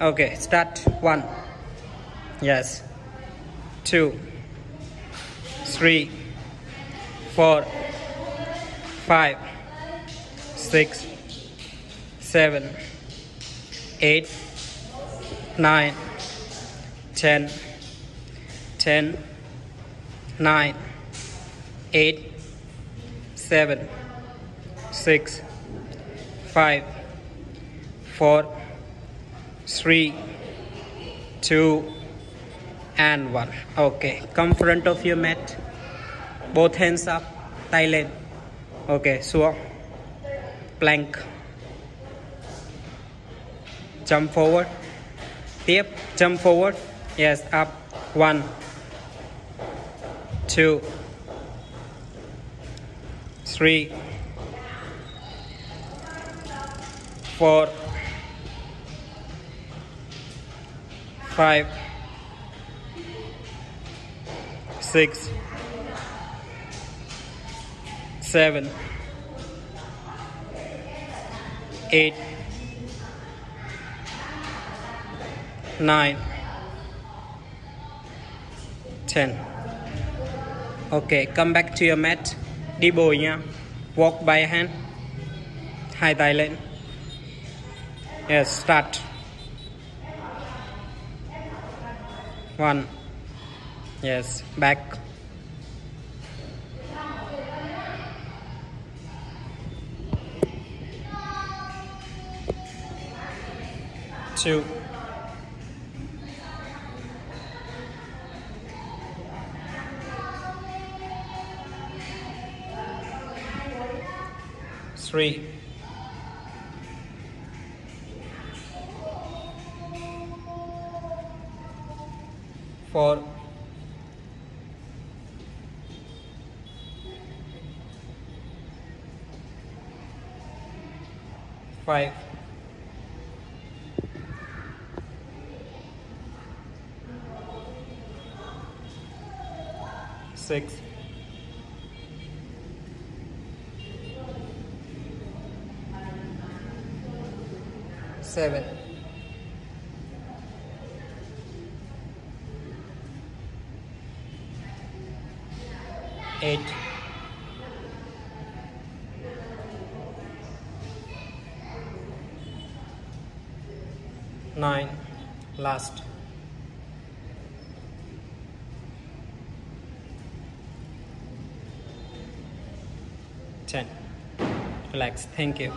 Okay, start. One. Yes. Two. Three. Four. Five. Six. Seven. Eight. Nine. Ten. Ten. Nine. Eight. Seven. Six. Five. Four three two and one. Okay. Come front of your mat. Both hands up. Thailand okay. So plank. Jump forward. Tiếp jump forward. Yes. Up. One two three four five, six, seven, eight, nine, ten. Okay, come back to your mat. Đi bồi nha. Walk by hand. Hai tay lên. Yes, start. One. Yes back. Two. Three four five. Six. Seven eight. Nine last. Ten. Relax thank you